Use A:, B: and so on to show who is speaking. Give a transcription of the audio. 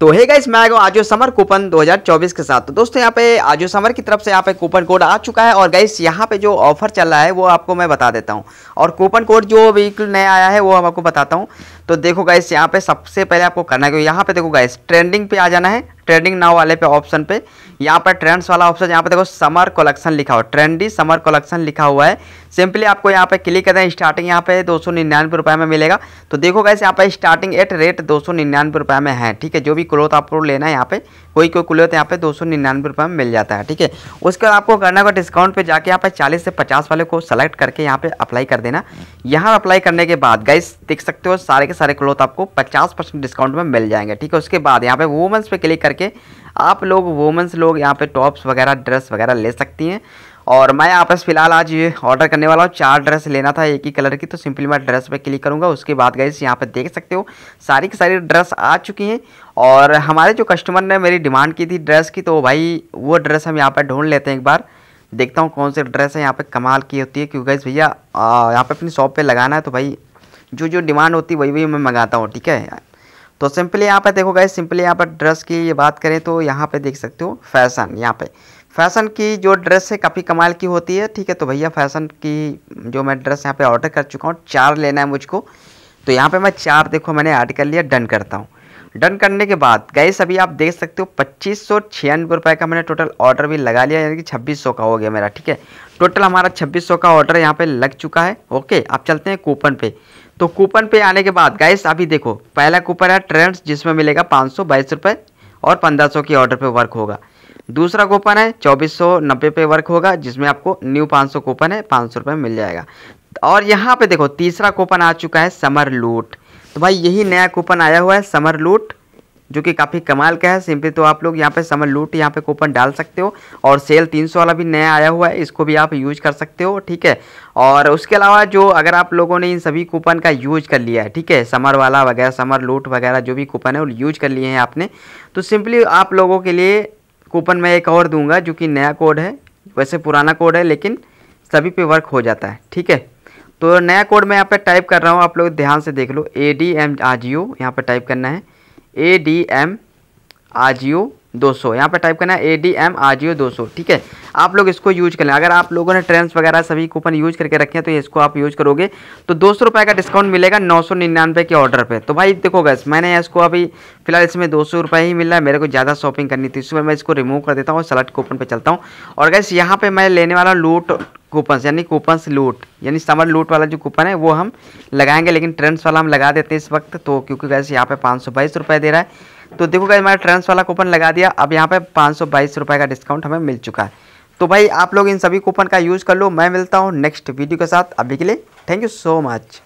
A: तो है गाइस मैं आगे आजो समर कूपन 2024 के साथ। तो दोस्तों, यहाँ पे आजो समर की तरफ़ से यहाँ पे कूपन कोड आ चुका है और गाइस यहाँ पे जो ऑफ़र चल रहा है, वो आपको मैं बता देता हूँ। और कूपन कोड जो व्हीकल नया आया है, वो हम आपको बताता हूँ। तो देखो गाइस यहाँ पे सबसे पहले आपको करना है यहाँ पे देखो गाइस ट्रेंडिंग पे आ जाना है। ट्रेंडिंग नाव वाले पे ऑप्शन पे। यहाँ पर ट्रेंड्स वाला ऑप्शन, यहाँ पे देखो समर कलेक्शन लिखा हुआ ट्रेंडी समर कलेक्शन लिखा हुआ है। सिंपली आपको यहाँ पे क्लिक करते हैं, स्टार्टिंग यहाँ पे दो सौ निन्यानवे रुपये में मिलेगा। तो देखो कैसे यहाँ पे स्टार्टिंग एट रेट दो सौ निन्यानवे रुपये में है, ठीक है? जो भी क्लोथ आपको लेना है यहाँ पे कोई कोई तो यहाँ पे दो सौ निन्यानवे रुपये में मिल जाता है, ठीक है? उसके बाद आपको करना होगा डिस्काउंट पे जाके यहाँ पे चालीस से पचास वाले को सेलेक्ट करके यहाँ पे अप्लाई कर देना। यहाँ अप्लाई करने के बाद गाइस देख सकते हो, सारे के सारे क्लोथ आपको पचास परसेंट डिस्काउंट में मिल जाएँगे, ठीक है? उसके बाद यहाँ पे वुमेंस पे क्लिक करके आप लोग वुमेंस लोग यहाँ पे टॉप्स वगैरह ड्रेस वगैरह ले सकती हैं। और मैं यहाँ पर फ़िलहाल आज ऑर्डर करने वाला हूँ। चार ड्रेस लेना था, एक ही कलर की तो सिंपली मैं ड्रेस पे क्लिक करूँगा। उसके बाद गई यहाँ पर देख सकते हो, सारी की सारी ड्रेस आ चुकी हैं। और हमारे जो कस्टमर ने मेरी डिमांड की थी ड्रेस की तो भाई वो ड्रेस हम यहाँ पर ढूंढ लेते हैं एक बार। देखता हूँ कौन सी ड्रेस है, यहाँ पर कमाल की होती है। क्योंकि भैया यहाँ पर अपनी शॉप पर लगाना है तो भाई जो जो डिमांड होती है वही वही मैं मंगाता हूँ, ठीक है? तो सिंपली यहाँ पर देखो गए सिंपली यहाँ पर ड्रेस की ये बात करें तो यहाँ पे देख सकते हो फ़ैशन यहाँ पे। फ़ैशन की जो ड्रेस है काफ़ी कमाल की होती है, ठीक है? तो भैया फ़ैशन की जो मैं ड्रेस यहाँ पे ऑर्डर कर चुका हूँ, चार लेना है मुझको। तो यहाँ पे मैं चार देखो मैंने ऐड कर लिया डन करता हूँ। डन करने के बाद गैस अभी आप देख सकते हो पच्चीस सौ छियानवे रुपये का मैंने टोटल ऑर्डर भी लगा लिया, यानी कि छब्बीस सौ का हो गया मेरा, ठीक है? टोटल हमारा छब्बीस सौ का ऑर्डर यहाँ पे लग चुका है ओके अब चलते हैं कूपन पे। तो कूपन पे आने के बाद गाइस अभी देखो, पहला कूपन है ट्रेंड्स जिसमें मिलेगा पाँच सौ बाईस रुपये और पंद्रह सौ के ऑर्डर पे वर्क होगा। दूसरा कूपन है चौबीस सौ नब्बे पे वर्क होगा, जिसमें आपको न्यू पाँच सौ कूपन है, पाँच सौ रुपये मिल जाएगा। और यहाँ पे देखो, तीसरा कूपन आ चुका है समर लूट तो भाई, यही नया कूपन आया हुआ है समर लूट जो कि काफ़ी कमाल का है। सिंपली तो आप लोग यहाँ पे समर लूट यहाँ पे कूपन डाल सकते हो और सेल 300 वाला भी नया आया हुआ है, इसको भी आप यूज़ कर सकते हो, ठीक है? और उसके अलावा जो अगर आप लोगों ने इन सभी कूपन का यूज़ कर लिया है, ठीक है? समर वाला वगैरह, समर लूट वगैरह जो भी कूपन है, वो यूज़ कर लिए हैं आपने। तो सिंपली आप लोगों के लिए कूपन मैं एक और दूँगा जो कि नया कोड है। वैसे पुराना कोड है, लेकिन सभी पे वर्क हो जाता है, ठीक है? तो नया कोड मैं यहाँ पे टाइप कर रहा हूँ, आप लोग ध्यान से देख लो ए डी एम आजियो यहाँ पर टाइप करना है। ए डी एम आजियो 200 यहाँ पर टाइप करना है ए डी एम आजियो दो सौ, ठीक है? आप लोग इसको यूज़ कर लें। अगर आप लोगों ने ट्रेंड्स वगैरह सभी कूपन यूज़ करके रखे हैं तो इसको आप यूज़ करोगे। तो दो सौ रुपये का डिस्काउंट मिलेगा नौ सौ निन्यानवे के ऑर्डर पे। तो भाई, देखो गैस मैंने इसको अभी फ़िलहाल इसमें दो सौ रुपये ही मिल रहा है। मेरे को ज़्यादा शॉपिंग करनी थी इसमें मैं इसको रिमूव कर देता हूँ सलट कूपन पर चलता हूँ। और गैस यहाँ पर मैं लेने वाला लूट कूपन यानी कूपन्स लूट यानी समर लूट वाला जो कूपन है, वो हम लगाएँगे, लेकिन ट्रेंड्स वाला हम लगा देते हैं इस वक्त तो क्योंकि वैसे यहाँ पे पाँच सौ बाईस रुपये दे रहा है। तो देखो गैस मैंने ट्रेंड्स वाला कूपन लगा दिया, अब यहाँ पे पाँच सौ बाईस रुपये का डिस्काउंट हमें मिल चुका है। तो भाई, आप लोग इन सभी कूपन का यूज़ कर लो, मैं मिलता हूँ नेक्स्ट वीडियो के साथ, अभी के लिए थैंक यू सो मच